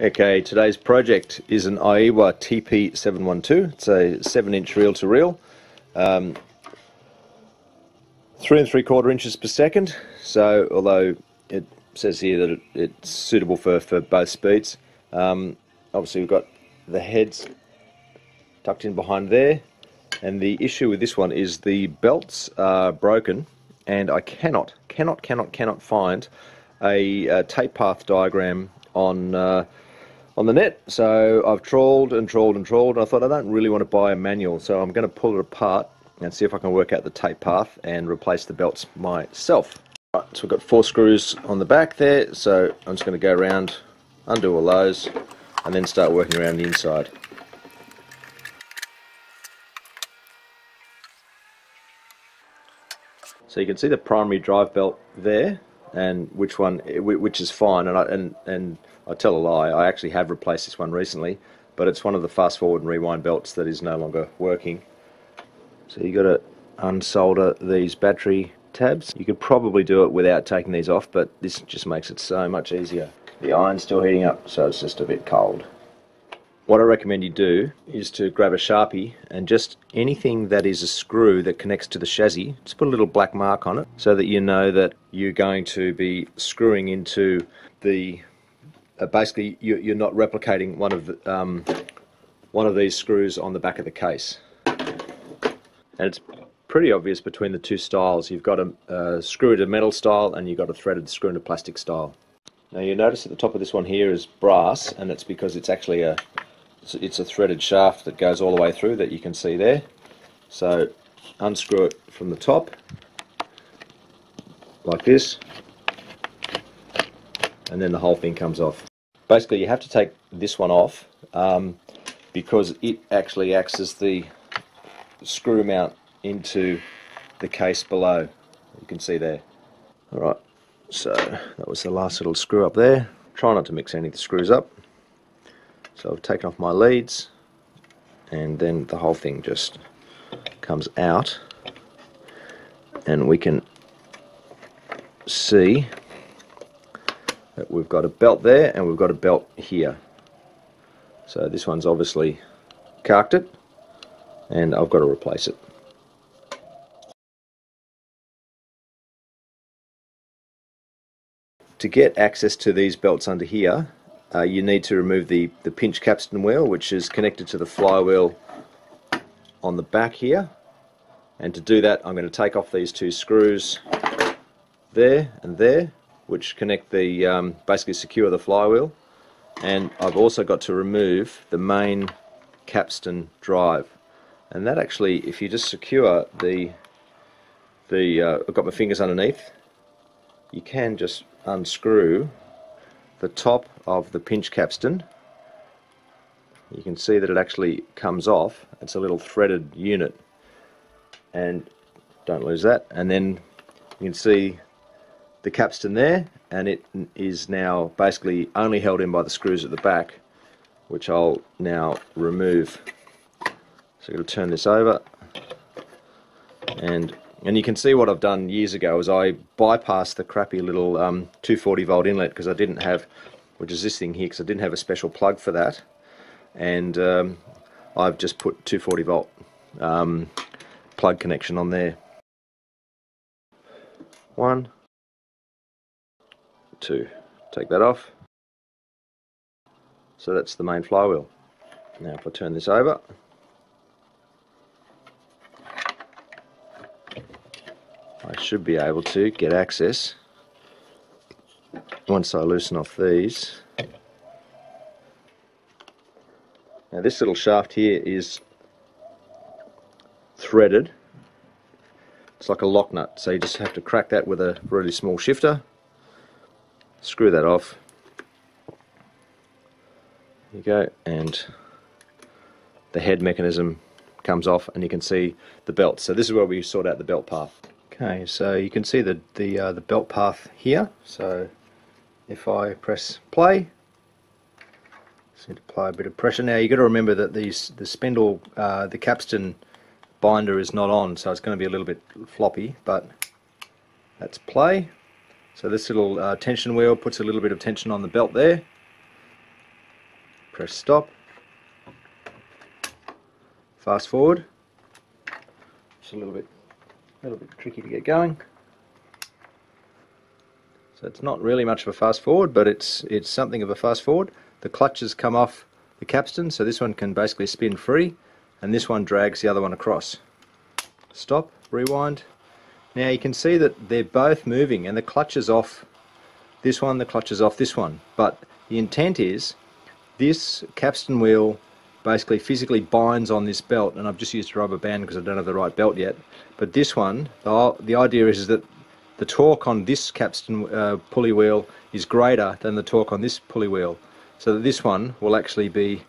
Okay, today's project is an Aiwa TP712. It's a 7 inch reel to reel. Um, three and three quarter inches per second. So, although it says here that it, it's suitable for, for both speeds, um, obviously we've got the heads tucked in behind there. And the issue with this one is the belts are broken, and I cannot, cannot, cannot, cannot find a, a tape path diagram on. Uh, on the net. So I've trawled and trawled and trawled, and I thought I don't really want to buy a manual, so I'm going to pull it apart and see if I can work out the tape path and replace the belts myself. Right, so we've got four screws on the back there, so I'm just going to go around, undo all those, and then start working around the inside. So you can see the primary drive belt there, and which one, which is fine, and I, and and I tell a lie, I actually have replaced this one recently, but it's one of the fast forward and rewind belts that is no longer working. So you got to unsolder these battery tabs. You could probably do it without taking these off, but this just makes it so much easier. The iron's still heating up, so it's just a bit cold. What I recommend you do is to grab a Sharpie and just anything that is a screw that connects to the chassis, just put a little black mark on it so that you know that you're going to be screwing into the uh, basically you, are not replicating one of the, um, one of these screws on the back of the case. And it's pretty obvious between the two styles. You've got a, a screw to metal style and you've got a threaded screw to plastic style. Now you notice at the top of this one here is brass and it's because it's actually a it's a threaded shaft that goes all the way through that you can see there. So unscrew it from the top like this and then the whole thing comes off. Basically you have to take this one off um, because it actually acts as the screw mount into the case below. You can see there. Alright so that was the last little screw up there. Try not to mix any of the screws up so I've taken off my leads and then the whole thing just comes out and we can see that we've got a belt there and we've got a belt here. So this one's obviously carked it and I've got to replace it. To get access to these belts under here uh, you need to remove the the pinch capstan wheel which is connected to the flywheel on the back here. And to do that I'm going to take off these two screws there and there which connect the um, basically secure the flywheel. And I've also got to remove the main capstan drive. And that actually if you just secure the the uh, I've got my fingers underneath you can just unscrew the top of the pinch capstan. You can see that it actually comes off. It's a little threaded unit. And don't lose that. And then you can see the capstan there. And it is now basically only held in by the screws at the back which I'll now remove. So I'm going to turn this over. And and you can see what I've done years ago is I bypassed the crappy little um, 240 volt inlet because I didn't have which is this thing here because I didn't have a special plug for that and um, I've just put 240 volt um, plug connection on there one two. take that off. So that's the main flywheel. Now if I turn this over, should be able to get access once I loosen off these. Now this little shaft here is threaded. It's like a lock nut, so you just have to crack that with a really small shifter screw that off there you go and the head mechanism comes off and you can see the belt so this is where we sort out the belt path okay so you can see the the, uh, the belt path here so if I press play need to apply a bit of pressure now you've got to remember that these the spindle uh, the capstan binder is not on so it's going to be a little bit floppy but that's play so this little uh, tension wheel puts a little bit of tension on the belt there. press stop. Fast forward. Just a little bit, a little bit tricky to get going. So it's not really much of a fast forward, but it's it's something of a fast forward. The clutches come off the capstan, so this one can basically spin free, and this one drags the other one across. Stop, rewind. Now you can see that they're both moving, and the clutch is off this one, the clutch is off this one. But the intent is this capstan wheel basically physically binds on this belt, and I've just used a rubber band because I don't have the right belt yet. But this one, the, the idea is, is that the torque on this capstan uh, pulley wheel is greater than the torque on this pulley wheel. So that this one will actually be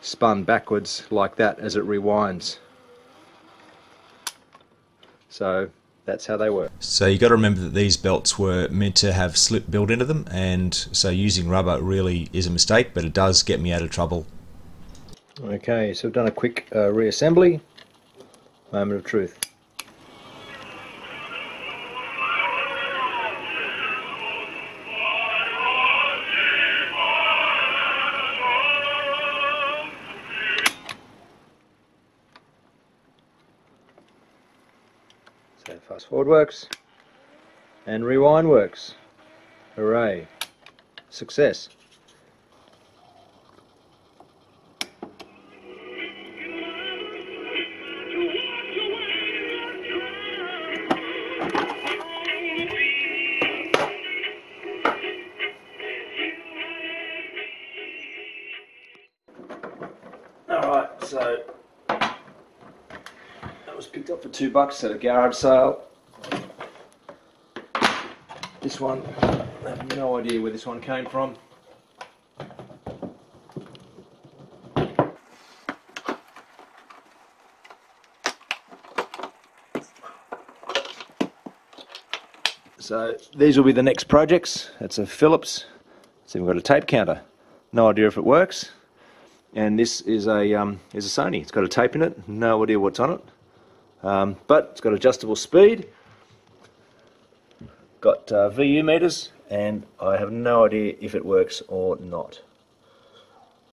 spun backwards like that as it rewinds. So that's how they work. So you got to remember that these belts were meant to have slip built into them, and so using rubber really is a mistake, but it does get me out of trouble. Okay, so we've done a quick uh, reassembly. Moment of truth. So fast forward works and rewind works. Hooray. Success. Was picked up for two bucks at a garage sale. This one, I have no idea where this one came from. So these will be the next projects. It's a Philips. It's even got a tape counter. No idea if it works. And this is a um, is a Sony. It's got a tape in it. No idea what's on it. Um, but it's got adjustable speed. Got uh, VU meters, and I have no idea if it works or not.